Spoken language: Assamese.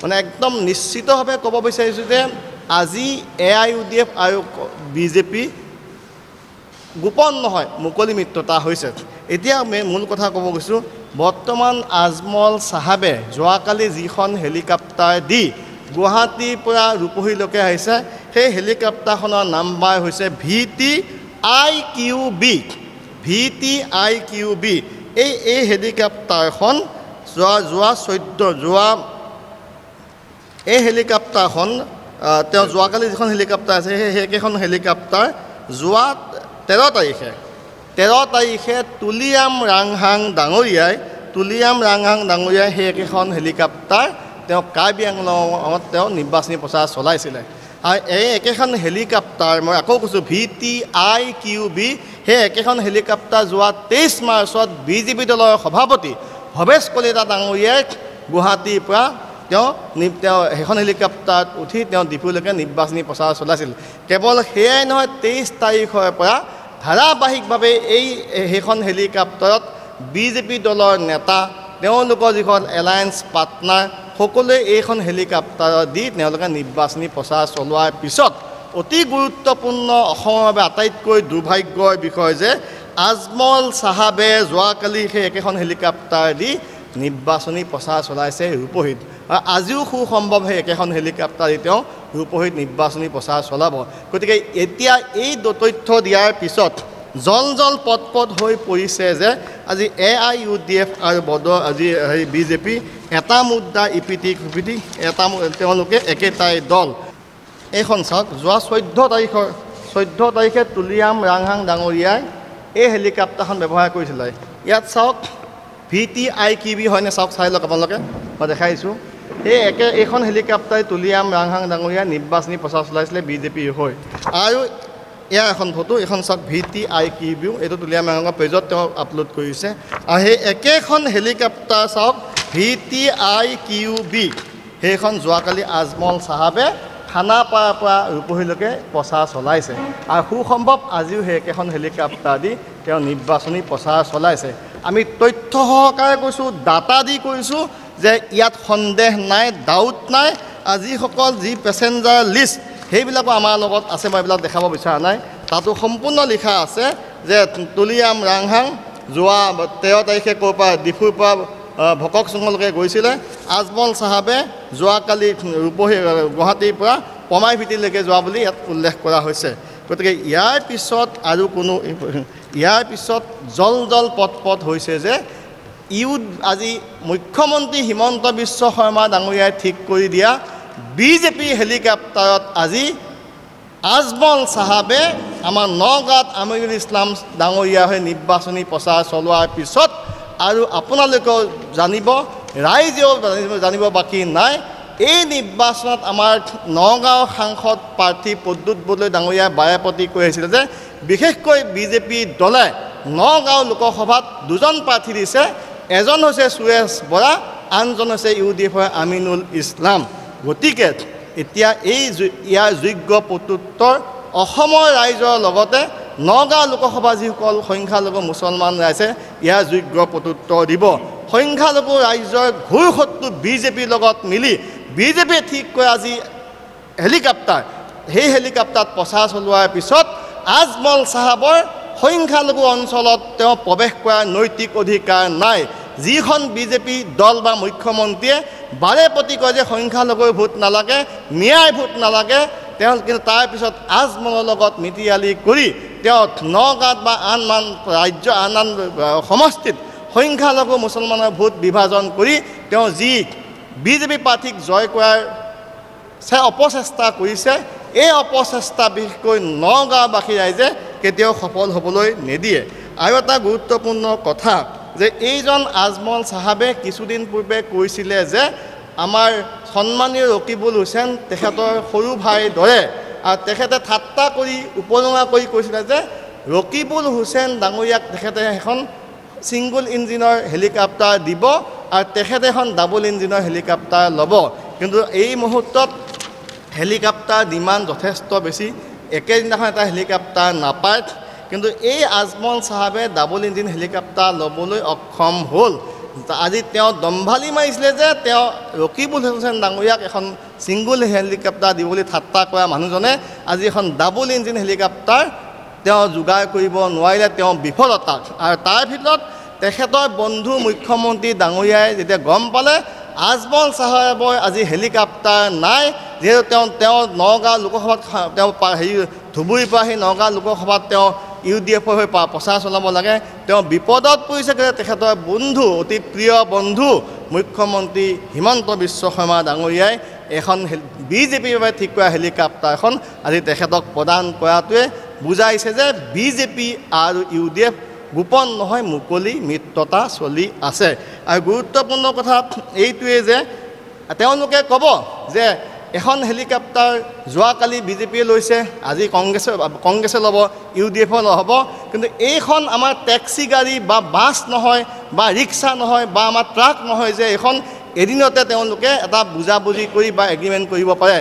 মানে একদম নিশ্চিতভাৱে ক'ব বিচাৰিছোঁ যে আজি A I U D F আৰু বিজেপি গোপন নহয় মুকলি মিত্ৰতা হৈছে। এতিয়া মে- মূল কথা ক'ব গৈছোঁ বৰ্তমান আজমল চাহাবে যোৱাকালি যিখন হেলিকপ্টাৰ দি গুৱাহাটীৰ পৰা ৰূপহীলৈকে আহিছে সেই হেলিকপ্টাৰখনৰ নাম্বাৰ হৈছে V T I Q B V T I Q B এই এই হেলিকপ্টাৰখন যোৱা যোৱা চৈধ্য যোৱা এই হেলিকপ্টাৰখন তেওঁ যোৱাকালি যিখন হেলিকপ্টাৰ আছে সেই সেইকেইখন হেলিকপ্টাৰ যোৱা তেৰ তাৰিখে তেৰ তাৰিখে তুলিয়াম ৰাংহাং ডাঙৰীয়াই তুলিয়াম ৰাংহাং ডাঙৰীয়াই সেই একেখন হেলিকপ্টাৰ তেওঁ কাৰ্বি আংলঙত তেওঁ নিৰ্বাচনী প্ৰচাৰ চলাইছিলে। আৰু এই একেখন হেলিকপ্টাৰ মই আকৌ কৈছোঁ V T I Q B সেই একেখন হেলিকপ্টাৰ যোৱা তেইছ মাৰ্চত বিজেপি দলৰ সভাপতি ভৱেশ কলিতা ডাঙৰীয়াই গুৱাহাটীৰ পৰা তেওঁ তেওঁ সেইখন হেলিকপ্টাৰত উঠি তেওঁ ডিপুলৈকে নিৰ্বাচনী প্ৰচাৰ চলাইছিল। কেৱল সেয়াই নহয় তেইছ তাৰিখৰ পৰা ধাৰাবাহিকভাৱে এই সেইখন হেলিকপ্টাৰত বিজেপি দলৰ নেতা তেওঁলোকৰ যিখন এলায়েন্স পাৰ্টনাৰ সকলোৱে এইখন হেলিকপ্টাৰত দি তেওঁলোকে নিৰ্বাচনী প্ৰচাৰ চলোৱাৰ পিছত অতি গুৰুত্বপূৰ্ণ অসমৰ বাবে আটাইতকৈ দুৰ্ভাগ্যৰ বিষয় যে আজমল চাহাবে যোৱাকালি সেই একেখন হেলিকপ্টাৰ দি নিৰ্বাচনী প্ৰচাৰ চলাইছে ৰূপহীত। আৰু আজিও সুসম্ভৱ সেই একেখন হেলিকপ্টাৰ তেওঁ ৰূপহীত নিৰ্বাচনী প্ৰচাৰ চলাব। গতিকে এতিয়া এই তথ্য দিয়াৰ পিছত জল জল পট পট হৈ পৰিছে যে আজি A I U D F আৰু বড আজি হেৰি বিজেপি এটা মুদ্ৰা ইপিটি সিপিটি এটা তেওঁলোকে একেটাই দল। এইখন চাওক যোৱা চৈধ্য তাৰিখৰ চৈধ্য তাৰিখে তুলিয়াম ৰাংহাং ডাঙৰীয়াই এই হেলিকপ্টাৰখন ব্যৱহাৰ কৰিছিলে। ইয়াত চাওক ভি টি আই কি বি হয়নে? চাওক চাই লওক আপোনালোকে। মই দেখাইছোঁ এই একে এইখন হেলিকপ্টাৰ তুলিয়াম ৰাংহাং ডাঙৰীয়াই নিৰ্বাচনী প্ৰচাৰ চলাইছিলে বিজেপিৰ হৈ। আৰু এয়া এখন ফটো এইখন চাওক ভি টি আই কি বিউ এইটো তুলিয়াম ৰাংহাঙৰ পেজত তেওঁ আপলোড কৰিছে। আৰু সেই একেখন হেলিকপ্টাৰ চাওক V T I Q B সেইখন যোৱাকালি আজমল চাহাবে খানাপাৰাৰ পৰা ৰূপহীলৈকে প্ৰচাৰ চলাইছে। আৰু সুসম্ভৱ আজিও সেই একেখন হেলিকপ্টাৰ দি তেওঁ নিৰ্বাচনী প্ৰচাৰ চলাইছে। আমি তথ্য সহকাৰে কৈছোঁ ডাটা দি কৈছোঁ যে ইয়াত সন্দেহ নাই ডাউট নাই যিসকল যি পেচেঞ্জাৰ লিষ্ট সেইবিলাকো আমাৰ লগত আছে মই এইবিলাক দেখাব বিচৰা নাই। তাতো সম্পূৰ্ণ লিখা আছে যে তুলিয়াম ৰাংহাং যোৱা তেৰ তাৰিখে ক'ৰ পৰা ডিফুৰ পৰা ভকক চুঙলৈকে গৈছিলে। আজমল চাহাবে যোৱাকালি ৰূপহী গুৱাহাটীৰ পৰা পমাই ভিটিলৈকে যোৱা বুলি ইয়াত উল্লেখ কৰা হৈছে। গতিকে ইয়াৰ পিছত আৰু কোনো ইয়াৰ পিছত জল জল পট পট হৈছে যে ইউ আজি মুখ্যমন্ত্ৰী হিমন্ত বিশ্ব শৰ্মা ডাঙৰীয়াই ঠিক কৰি দিয়া বিজেপি হেলিকপ্টাৰত আজি আজমল চাহাবে আমাৰ নগাঁৱত আমিৰুল ইছলাম ডাঙৰীয়া হৈ নিৰ্বাচনী প্ৰচাৰ চলোৱাৰ পিছত আৰু আপোনালোকেও জানিব ৰাইজেও জানিব বাকী নাই। এই নিৰ্বাচনত আমাৰ নগাঁও সাংসদ প্ৰাৰ্থী প্ৰদ্যুৎ বৰদলৈ ডাঙৰীয়াই বাৰেপতি কৈ আহিছিলে যে বিশেষকৈ বিজেপি দলে নগাঁও লোকসভাত দুজন প্ৰাৰ্থী দিছে। এজন হৈছে সুৰেশ বৰা আনজন হৈছে ইউ ডি এফৰ আমিনুল ইছলাম। গতিকে এতিয়া এই ইয়াৰ যোগ্য প্ৰত্যুত্তৰ অসমৰ ৰাইজৰ লগতে নগাঁও লোকসভা যিসকল সংখ্যালঘু মুছলমান ৰাইজে ইয়াৰ যোগ্য প্ৰত্যুত্তৰ দিব। সংখ্যালঘু ৰাইজৰ ঘূৰ শত্ৰু বিজেপিৰ লগত মিলি বিজেপিয়ে ঠিক কৰে আজি হেলিকপ্টাৰ। সেই হেলিকপ্টাৰত প্ৰচাৰ চলোৱাৰ পিছত আজমল চাহাবৰ সংখ্যালঘু অঞ্চলত তেওঁ প্ৰৱেশ কৰাৰ নৈতিক অধিকাৰ নাই। যিখন বিজেপি দল বা মুখ্যমন্ত্ৰীয়ে বাৰে প্ৰতি কয় যে সংখ্যালঘুৰ ভোট নালাগে ন্যায় ভোট নালাগে তেওঁ কিন্তু তাৰপিছত আজমলৰ লগত মিতিৰালি কৰি তেওঁ নগাঁৱত বা আন মান ৰাজ্য আন আন সমষ্টিত সংখ্যালঘু মুছলমানৰ ভোট বিভাজন কৰি তেওঁ যি বিজেপি প্ৰাৰ্থীক জয় কৰাৰ চে অপচেষ্টা কৰিছে এই অপচেষ্টা বিশেষকৈ নগাঁওবাসী ৰাইজে কেতিয়াও সফল হ'বলৈ নিদিয়ে। আৰু এটা গুৰুত্বপূৰ্ণ কথা যে এইজন আজমল চাহাবে কিছুদিন পূৰ্বে কৈছিলে যে আমাৰ সন্মানীয় ৰকিবুল হুছেইন তেখেতৰ সৰু ভাইৰ দৰে। আৰু তেখেতে ঠাট্টা কৰি উপলুঙা কৰি কৈছিলে যে ৰকিবুল হুছেইন ডাঙৰীয়াক তেখেতে এখন ছিংগুল ইঞ্জিনৰ হেলিকপ্টাৰ দিব আৰু তেখেতে এখন ডাবল ইঞ্জিনৰ হেলিকপ্টাৰ ল'ব। কিন্তু এই মুহূৰ্তত হেলিকপ্টাৰ ডিমাণ্ড যথেষ্ট বেছি। একেদিনাখন এটা হেলিকপ্টাৰ নাপায়। কিন্তু এই আজমল চাহাবে ডাবল ইঞ্জিন হেলিকপ্টাৰ ল'বলৈ অক্ষম হ'ল। আজি তেওঁ দম্ভালি মাৰিছিলে যে তেওঁ ৰকিবুল হুছেইন ডাঙৰীয়াক এখন ছিংগুল হেলিকপ্টাৰ দিব বুলি ঠাট্টা কৰা মানুহজনে আজি এখন ডাবল ইঞ্জিন হেলিকপ্টাৰ তেওঁ যোগাৰ কৰিব নোৱাৰিলে। তেওঁ বিফলতা আৰু তাৰ ভিতৰত তেখেতৰ বন্ধু মুখ্যমন্ত্ৰী ডাঙৰীয়াই যেতিয়া গম পালে আজমল চাহাবৰ আজি হেলিকপ্টাৰ নাই যিহেতু তেওঁ তেওঁ নগাঁও লোকসভাত তেওঁ হেৰি ধুবুৰীৰ পৰা আহি নগাঁও লোকসভাত তেওঁ ইউ ডি এফৰ হৈ প্ৰচাৰ চলাব লাগে। তেওঁ বিপদত পৰিছে যে তেখেতৰ বন্ধু অতি প্ৰিয় বন্ধু মুখ্যমন্ত্ৰী হিমন্ত বিশ্ব শৰ্মা ডাঙৰীয়াই এখন বি জে পিৰ বাবে ঠিক কৰা হেলিকপ্টাৰ এখন আজি তেখেতক প্ৰদান কৰাটোৱে বুজাইছে যে বি জে পি আৰু ইউ ডি এফ গোপন নহয় মুকলি মিত্ৰতা চলি আছে। আৰু গুৰুত্বপূৰ্ণ কথা এইটোৱেই যে তেওঁলোকে ক'ব যে এখন হেলিকপ্টাৰ যোৱাকালি বি জে পিয়ে লৈছে আজি কংগ্ৰেছে কংগ্ৰেছে ল'ব ইউ ডি এফে নহ'ব। কিন্তু এইখন আমাৰ টেক্সি গাড়ী বা বাছ নহয় বা ৰিক্সা নহয় বা আমাৰ ট্ৰাক নহয় যে এইখন এদিনতে তেওঁলোকে এটা বুজাবুজি কৰি বা এগ্ৰিমেণ্ট কৰিব পাৰে।